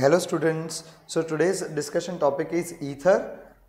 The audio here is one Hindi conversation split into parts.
Hello students so today's discussion topic is ether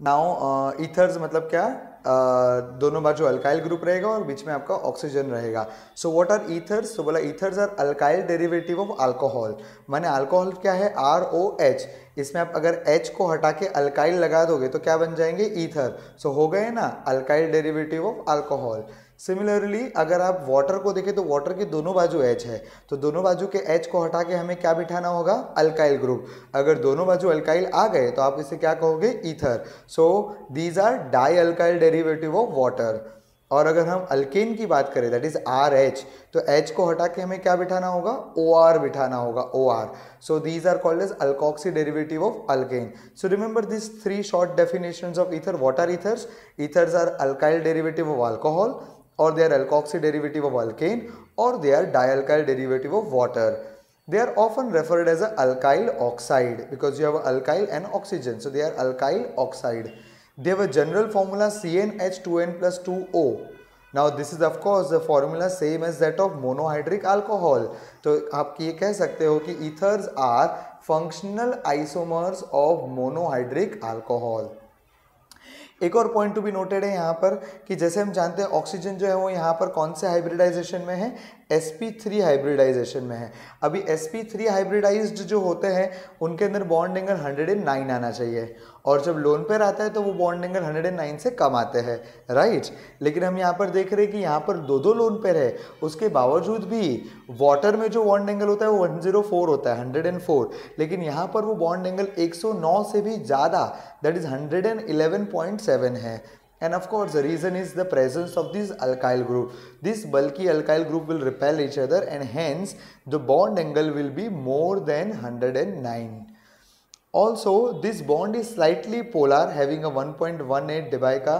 now ethers मतलब क्या? Uh, दोनों बाजू अल्काइल ग्रुप रहेगा और बीच में आपका ऑक्सीजन रहेगा. सो व्हाट आर ईथर्स तो बोला ethers are alkyl derivative of alcohol माने अल्कोहल क्या है? आर ओ एच इसमें आप अगर एच को हटा के अल्काइल लगा दोगे तो क्या बन जाएँगे? ईथर सो so, हो गए ना? Alkyl derivative of alcohol similarly अगर आप वाटर को देखें तो वाटर की दोनों बाजू एच है। तो दोनों बाजू के एच को हटा के हमें क्या बिठाना होगा? अल्काइल ग्रुप अगर दोनों बाजू अल्काइल आ गए तो आप इसे क्या कहोगे? Ether so these are dialkyl derivative of water और अगर हम अल्केन की बात करें दैट इज़ आर एच तो एच को हटा के हमें क्या बिठाना होगा? ओ आर बिठाना होगा O R so these are called as alkoxy derivative of alkane so remember this three short definition of ether what are ethers ethers are alkyl derivative of alcohol और they are alkoxy derivative of alkane और they are dialkyl derivative of water they are often referred as a alkyl oxide because you have alkyl and oxygen so they are alkyl oxide they have a general formula C N H two N plus two O now this is of course the formula same as that of monohydric alcohol तो आप ये कह सकते हो कि ethers are functional isomers of monohydric alcohol एक और पॉइंट टू बी नोटेड है यहाँ पर कि जैसे हम जानते हैं ऑक्सीजन जो है वो यहाँ पर कौन से हाइब्रिडाइजेशन में है? Sp3 हाइब्रिडाइजेशन में है। अभी sp3 हाइब्रिडाइज्ड जो होते हैं, उनके अंदर बॉन्ड एंगल 109 आना चाहिए। और जब लोन पेयर आता है तो वो बॉन्ड एंगल 109 से कम आते हैं राइट लेकिन हम यहाँ पर देख रहे हैं कि यहाँ पर दो दो लोन पेयर है। उसके बावजूद भी वाटर में जो बॉन्ड एंगल होता है, वो 104 होता है 104 लेकिन यहाँ पर वो बॉन्ड एंगल 109 से भी ज़्यादा दैट इज़ 111.7 है। And of course the reason is the presence of this alkyl group this bulky alkyl group will repel each other and hence the bond angle will be more than 109 also this bond is slightly polar having a 1.18 dibika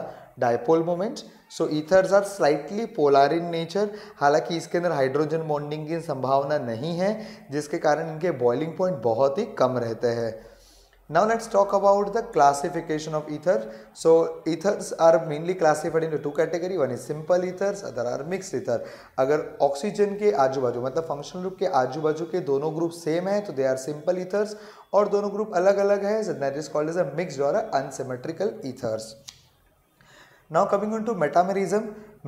dipole moment so ethers are slightly polar in nature हालाँकि इसके अंदर हाइड्रोजन बॉन्डिंग की संभावना नहीं है जिसके कारण इनके बॉइलिंग पॉइंट बहुत ही कम रहते हैं Now let's talk about the classification of ether. So ethers are mainly classified into two category. One is simple ethers, other are mixed ether. अगर ऑक्सीजन के आजू बाजू मतलब फंक्शनल ग्रुप के आजू बाजू के दोनों ग्रुप सेम है तो दे आर सिंपल ईथर्स और दोनों ग्रुप अलग अलग है that is called as a mixed और unsymmetrical ethers now coming on to metamerism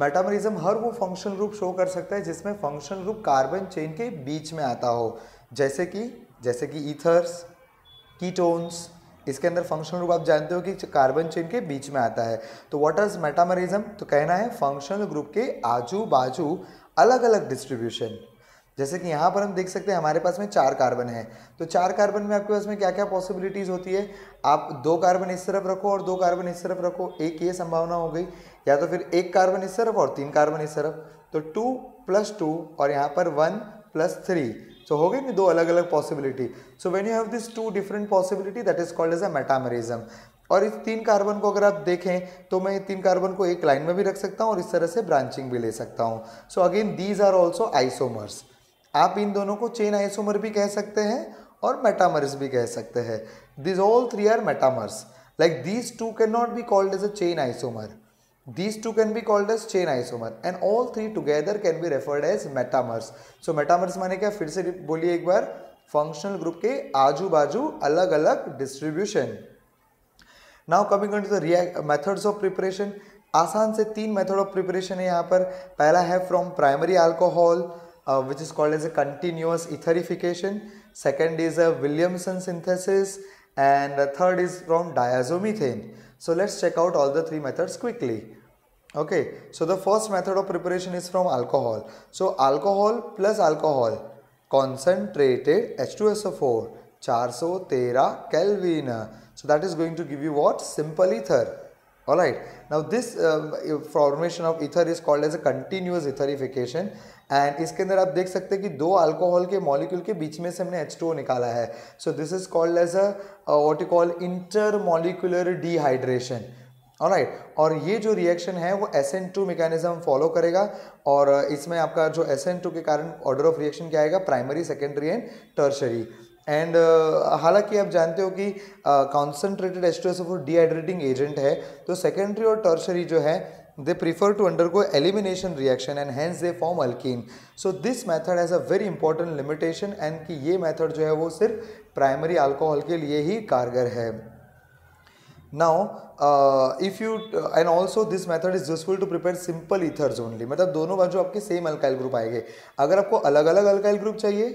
metamerism हर वो फंक्शनल ग्रुप शो कर सकता है जिसमें फंक्शनल ग्रुप कार्बन चेन के बीच में आता हो जैसे कि जैसे कि ईथर्स कीटोन्स इसके अंदर फंक्शनल ग्रुप आप जानते हो कि कार्बन चेन के बीच में आता है। तो व्हाट इज़ मेटामरिज्म तो कहना है फंक्शनल ग्रुप के आजू बाजू अलग अलग डिस्ट्रीब्यूशन जैसे कि यहाँ पर हम देख सकते हैं, हमारे पास में चार कार्बन है। तो चार कार्बन में आपके पास में क्या क्या पॉसिबिलिटीज़ होती है? आप दो कार्बन इस तरफ़ रखो और दो कार्बन इस तरफ़ रखो। एक ये संभावना हो गई, या तो फिर एक कार्बन इस तरफ़ और तीन कार्बन इस तरफ़। तो टू प्लस टू और यहाँ पर वन प्लस थ्री सो हो गई नहीं दो अलग अलग possibility so when you have this two different possibility that is called as a metamerism और इस तीन कार्बन को अगर आप देखें तो मैं तीन कार्बन को एक लाइन में भी रख सकता हूँ और इस तरह से ब्रांचिंग भी ले सकता हूँ. So again these are also isomers आप इन दोनों को चेन आइसोमर भी कह सकते हैं और मेटामर्स भी कह सकते हैं. These all three are metamers like these two can not be called as a chain isomer These two can be called as chain isomer, and all three together can be referred as metamers. So, metamers माने क्या? फिर से बोलिए एक बार। फंक्शनल ग्रुप के आजू बाजू अलग अलग distribution now coming on to the methods of preparation आसान से तीन मेथड ऑफ़ प्रिपरेशन है यहाँ पर। पहला है from primary alcohol which is called as a continuous etherification second is a Williamson synthesis the third is from diazomethane. So let's check out all the three methods quickly. Okay, so the first method of preparation is from alcohol. So alcohol plus alcohol, concentrated H2SO4, 413 Kelvin. So that is going to give you what? Simple ether. Alright, now this um, formation of ether is called as a continuous etherification. And इसके अंदर आप देख सकते हैं कि दो अल्कोहल के मॉलिक्यूल के बीच में से हमने एच टू निकाला है। So this is called as a what you call intermolecular dehydration right और ये जो रिएक्शन है वो S N two mechanism follow करेगा। और इसमें आपका जो एस एन टू के कारण ऑर्डर ऑफ़ रिएक्शन क्या आएगा? Primary secondary and tertiary and uh, हालाँकि आप जानते हो कि कॉन्सनट्रेटेड एस्टो एस डिहाइड्रेटिंग एजेंट है तो सेकेंडरी और टर्सरी जो है they prefer to undergo elimination reaction and hence they form alkene so this method has a very important limitation and कि ये मैथड जो है वो सिर्फ़ प्राइमरी अल्कोहल के लिए ही कारगर है। Now if you and also this method is useful to prepare simple ethers only मतलब दोनों बाजू आपके सेम अल्काइल ग्रुप आएँगे। अगर आपको अलग अलग अल्काइल ग्रुप चाहिए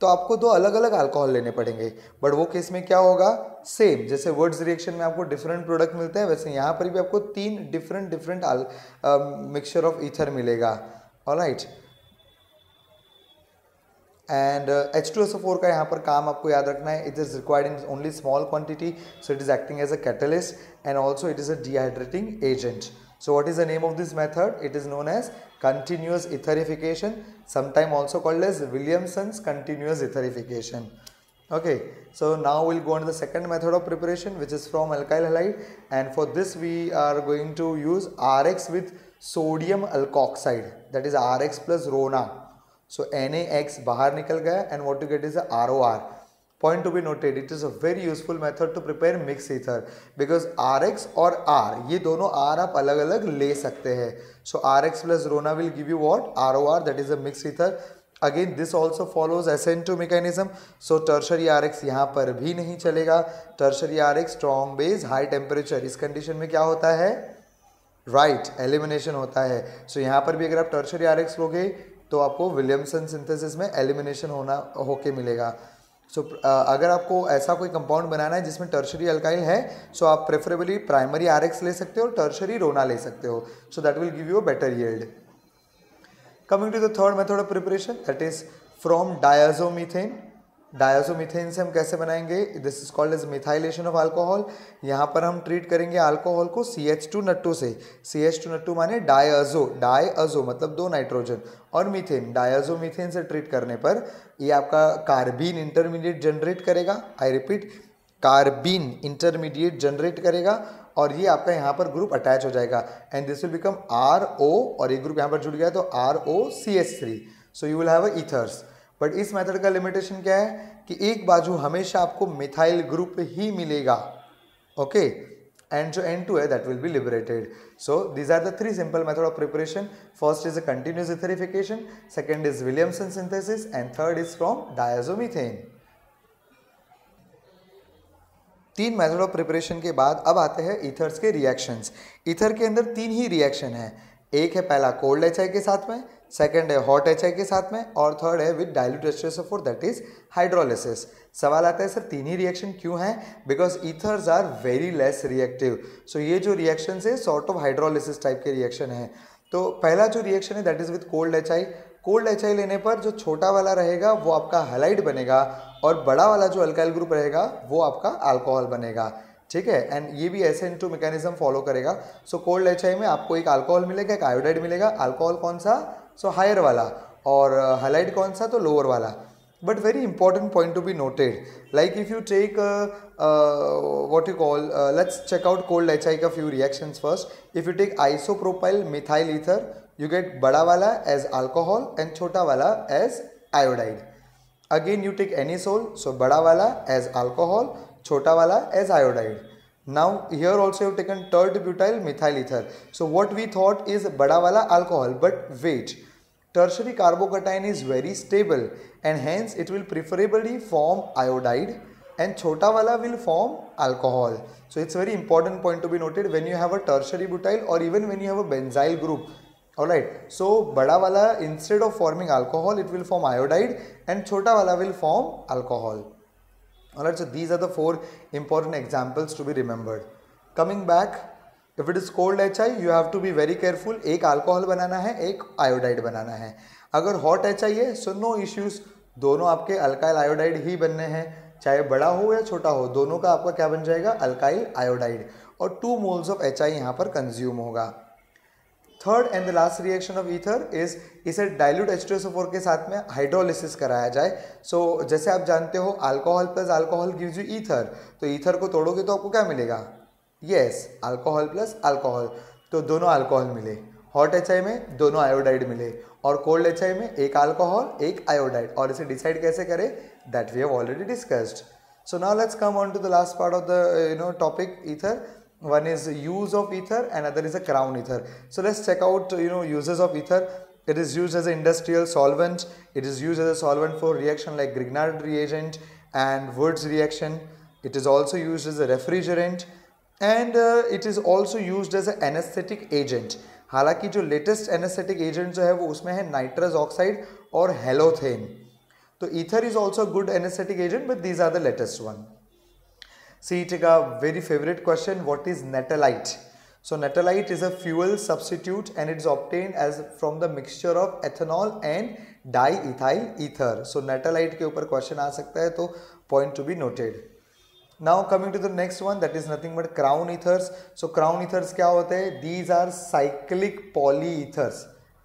तो आपको दो अलग अलग अल्कोहल लेने पड़ेंगे। बट वो केस में क्या होगा? सेम जैसे वर्ड्स रिएक्शन में आपको डिफरेंट प्रोडक्ट मिलते हैं, वैसे यहाँ पर भी आपको तीन different different mixture of ether मिलेगा। Right and H two S O four का यहाँ पर काम आपको याद रखना है। It is required in only small quantity so it is acting as a catalyst and also it is a dehydrating agent So what is the name of this method? It is known as continuous etherification, sometime also called as Williamson's continuous etherification. Okay, so now we'll go on to the second method of preparation which is from alkyl halide and for this we are going to use RX with sodium alkoxide that is RX plus RONA. So NaX bahar nikal gaya and what you get is ROR. Point to be noted, it is a very useful method to prepare mixed ether because RX और R ये दोनों R आप अलग अलग ले सकते हैं so RX plus Rona will give you what ROR that is a mixed ether again this also follows SN2 mechanism so tertiary RX यहाँ पर भी नहीं चलेगा tertiary RX strong base high temperature इस condition में क्या होता है राइट right, एलिमिनेशन होता है सो so, यहाँ पर भी अगर आप टर्शरी आर एक्स लोगे तो आपको विलियमसन सिंथेसिस में एलिमिनेशन होना होके मिलेगा सो so, uh, अगर आपको ऐसा कोई कंपाउंड बनाना है जिसमें टर्शरी अल्काइल है सो so आप प्रेफरेबली प्राइमरी आरएक्स ले सकते हो और टर्शरी रोना ले सकते हो. So that will give you a better yield coming to the third method of preparation that is from diazomethane diazomethane से हम कैसे बनाएँगे? This is called as methylation of alcohol यहाँ पर हम ट्रीट करेंगे अल्कोहल को सी एच टू नट्टू से। सी एच टू नट्टू माने डायजो डायजो मतलब दो नाइट्रोजन और मीथेन डायजो मीथेन से ट्रीट करने पर ये आपका कार्बीन इंटरमीडिएट जनरेट करेगा। I repeat carbene intermediate generate करेगा और ये आपका यहाँ पर ग्रुप अटैच हो जाएगा। And this will become R O और ये ग्रुप यहाँ पर जुड़ गया तो R O C H three so you will have a ethers but इस मेथड का लिमिटेशन क्या है? कि एक बाजू हमेशा आपको मिथाइल ग्रुप ही मिलेगा। ओके एंड जो एन टू है that will be liberated so these are the three simple method of preparation first is a continuous etherification second is Williamson synthesis and third is from diazomethane तीन मेथड ऑफ़ प्रिपरेशन के बाद अब आते हैं ईथर्स के रिएक्शंस ईथर के अंदर तीन ही रिएक्शन है. एक है पहला कोल्ड एच के साथ में सेकेंड है हॉट एचआई के साथ में और थर्ड है with dilute H two S O four that is hydrolysis सवाल आता है, सर, तीन ही रिएक्शन क्यों हैं? Because ethers are very less reactive so ये जो रिएक्शन है सॉर्ट ऑफ़ हाइड्रोलिसिस टाइप के रिएक्शन है. तो पहला जो रिएक्शन है that is with cold HI cold HI लेने पर जो छोटा वाला रहेगा, वो आपका हलाइड बनेगा और बड़ा वाला जो अल्काइल ग्रुप रहेगा, वो आपका अल्कोहल बनेगा. ठीक है? एंड ये भी ऐसे इंटू मैकेनिज्म फॉलो करेगा. सो कोल्ड एचआई में आपको एक अल्कोहल मिलेगा, एक आयोडाइड मिलेगा. अल्कोहल कौन सा? सो हायर वाला। और हाईलाइट uh, कौन सा? तो लोअर वाला। But very important point to be noted like if you take what you call let's check out cold H I का few reaction first if you take isopropyl methyl ether you get बड़ा वाला एज अल्कोहल एंड छोटा वाला as iodide again you take anisole so बड़ा वाला एज अल्कोहल छोटा वाला as iodide here also you have taken tert butyl methyl ether. So what we thought is bada wala alcohol but wait. Tertiary carbocation is very stable and hence it will preferably form iodide and chota wala will form alcohol. So it's very important point to be noted when you have a tertiary butyl or even when you have a benzyl group. Alright, so bada wala instead of forming alcohol it will form iodide and chota wala will form alcohol. Alright, so these are the four important examples to be remembered. Coming back if it is cold H I you have to be very careful एक अल्कोहल बनाना है एक आयोडाइड बनाना है। अगर हॉट एच आई है सो नो इश्यूज़ दोनों आपके अल्काइल आयोडाइड ही बनने हैं। चाहे बड़ा हो या छोटा हो दोनों का आपका क्या बन जाएगा? अल्काइल आयोडाइड और two moles of H I यहाँ पर कंज्यूम होगा। Third and the last reaction of ether is इसे डाइल्यूट एच के साथ में हाइड्रोलिसिस कराया जाए। सो so, जैसे आप जानते हो alcohol plus alcohol gives you ether तो ईथर को तोड़ोगे तो आपको क्या मिलेगा? यस अल्कोहल प्लस अल्कोहल तो दोनों अल्कोहल मिले। हॉट एचआई में दोनों आयोडाइड मिले और कोल्ड एचआई में एक अल्कोहल एक आयोडाइड और इसे डिसाइड कैसे करें? That we have already discussed so now let's come on to the last part of the you know topic ether one is use of ether and other is a crown ether so let's check out you know usages of ether it is use as a industrial solvent it is use as a solvent for reaction like Grignard reagent and Wurtz reaction it is also use as a refrigerant and it is also use as a anaesthetic agent हालाँकि जो लेटेस्ट एनेस्थेटिक एजेंट जो है वो उसमें है नाइट्रस ऑक्साइड और हेलोथेन तो ether is also good anaesthetic agent but these are the latest one see it का very favourite question what is natalite so natalite is a fuel substitute and it is obtained as from the mixture of ethanol and diethyl ether so natalite के ऊपर क्वेश्चन आ सकता है तो point to be noted Now coming to the next one that is nothing but crown ethers. So crown ethers क्या होते हैं? These are cyclic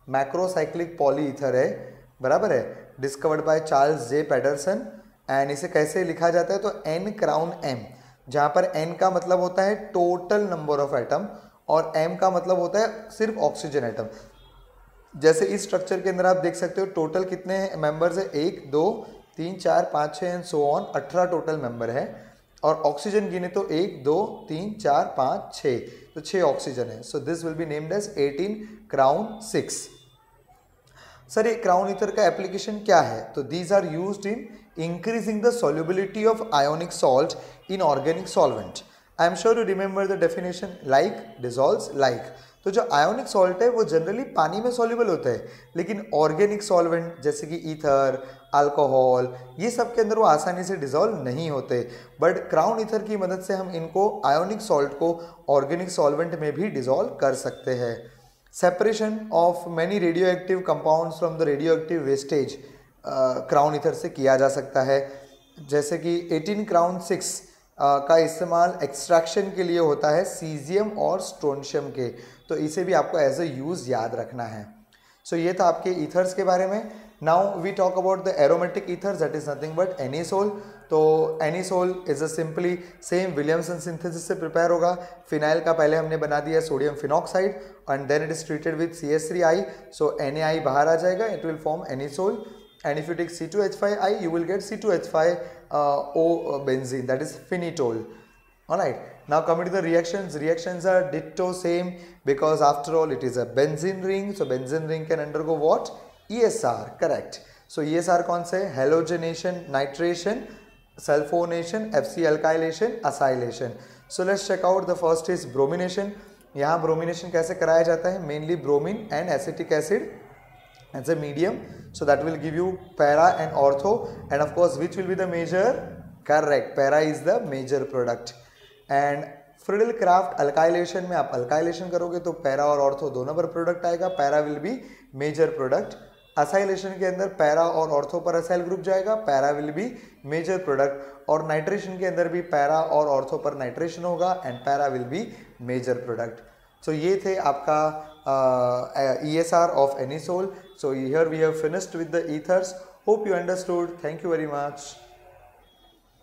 macrocyclic poly polyether है। बराबर है? Discovered by Charles J Pedersen and इसे कैसे लिखा जाता है? तो एन क्राउन एम जहाँ पर एन का मतलब होता है टोटल नंबर ऑफ़ एटम और एम का मतलब होता है सिर्फ़ ऑक्सीजन एटम जैसे इस स्ट्रक्चर के अंदर आप देख सकते हो टोटल कितने मेंबर्स है? एक, दो, तीन, चार, पाँच छः एंड सो ऑन अठारह टोटल मेंबर है। और ऑक्सीजन गिने तो एक, दो, तीन, चार, पाँच छः तो छः ऑक्सीजन है। So this will be named as eighteen crown six sir ये क्राउन इथर का एप्लीकेशन क्या है? तो these are use in increasing the solubility of ionic salt in organic solvent I am sure you remember the definition like dissolve like तो जो आयोनिक सॉल्ट है, वो जनरली पानी में सॉल्युबल होता है, लेकिन ऑर्गेनिक सॉल्वेंट जैसे कि ईथर अल्कोहल ये सब के अंदर वो आसानी से डिजॉल्व नहीं होते। बट क्राउन ईथर की मदद से हम इनको आयोनिक सॉल्ट को ऑर्गेनिक सॉल्वेंट में भी डिजॉल्व कर सकते हैं। Separation of many radioactive compound from the radioactive wastage crown ether से किया जा सकता है। जैसे कि 18 क्राउन 6 का इस्तेमाल एक्सट्रैक्शन के लिए होता है सीजियम और स्ट्रोनशियम के। तो इसे भी आपको एज अ यूज़ याद रखना है। सो so, ये था आपके ईथर्स के बारे में। Now we talk about the aromatic ethers that is nothing but anisole तो anisole is a simply same Williamson synthesis से प्रिपेयर होगा। फिनाइल का पहले हमने बना दिया sodium phenoxide and then it is treated with C S three I so N A I बाहर आ जाएगा it will form anisole and if you take C2H5I you will get C2H5 uh, O uh, benzene that is phenitol alright now coming to the reactions reactions are ditto same because after all it is a benzene ring so benzene ring can undergo what ESR correct so ESR कौन से halogenation nitration sulfonation FC alkylation acylation so let's check out the first is bromination यहाँ ब्रोमिनेशन कैसे कराया जाता है mainly bromine and acetic acid as a medium. So that will give you para and ortho. And of course, which will be the major? Correct. Para is the major product. And Friedel Crafts alkylation में आप अल्काइलेशन करोगे तो पैरा और ऑर्थो दोनों पर प्रोडक्ट आएगा. Para will be major product acylation के अंदर पैरा और ऑर्थो पर असाइल ग्रुप जाएगा. Para will be major product और नाइट्रेशन के अंदर भी पैरा और ऑर्थो पर नाइट्रेशन होगा and para will be major product so ये थे आपका ESR of Anisole. So here we have finished with the ethers. Hope you understood. Thank you very much.